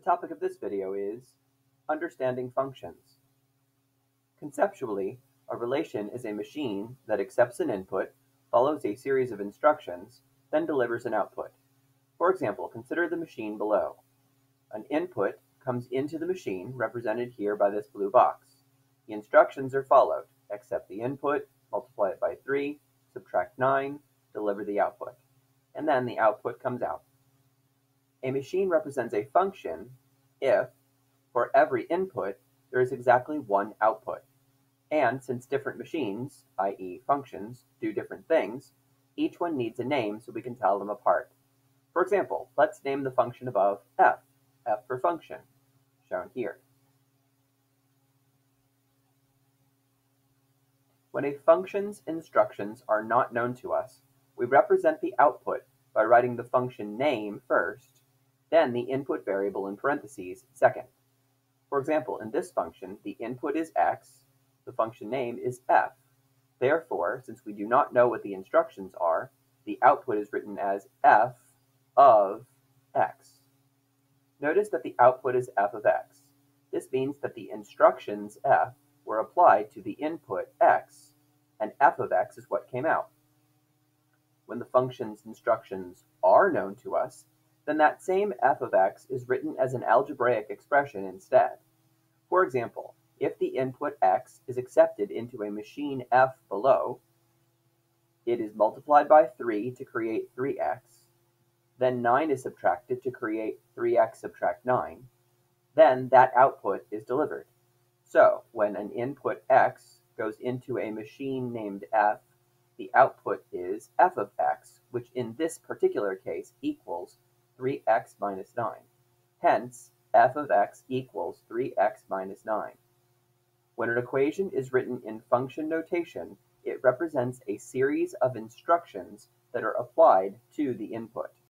The topic of this video is Understanding Functions. Conceptually, a relation is a machine that accepts an input, follows a series of instructions, then delivers an output. For example, consider the machine below. An input comes into the machine, represented here by this blue box. The instructions are followed. Accept the input, multiply it by 3, subtract 9, deliver the output. And then the output comes out. A machine represents a function if, for every input, there is exactly one output. And since different machines, i.e. functions, do different things, each one needs a name so we can tell them apart. For example, let's name the function above f, f for function, shown here. When a function's instructions are not known to us, we represent the output by writing the function name first then the input variable in parentheses second. For example, in this function, the input is x, the function name is f. Therefore, since we do not know what the instructions are, the output is written as f of x. Notice that the output is f of x. This means that the instructions f were applied to the input x, and f of x is what came out. When the function's instructions are known to us, then that same f of x is written as an algebraic expression instead. For example, if the input x is accepted into a machine f below, it is multiplied by 3 to create 3x, then 9 is subtracted to create 3x subtract 9, then that output is delivered. So when an input x goes into a machine named f, the output is f of x, which in this particular case equals 3x minus 9. Hence, f of x equals 3x minus 9. When an equation is written in function notation, it represents a series of instructions that are applied to the input.